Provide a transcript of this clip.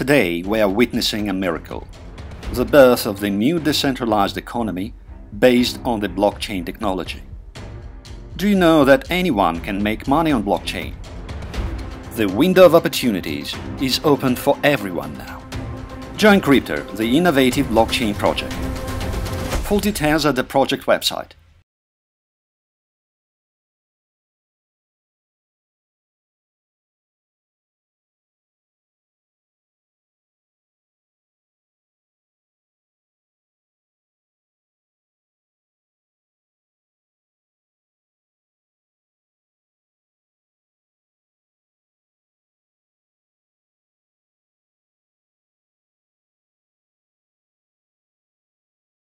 Today we are witnessing a miracle, the birth of the new decentralized economy based on the blockchain technology. Do you know that anyone can make money on blockchain? The window of opportunities is open for everyone now. Join Cryptaur, the innovative blockchain project. Full details at the project website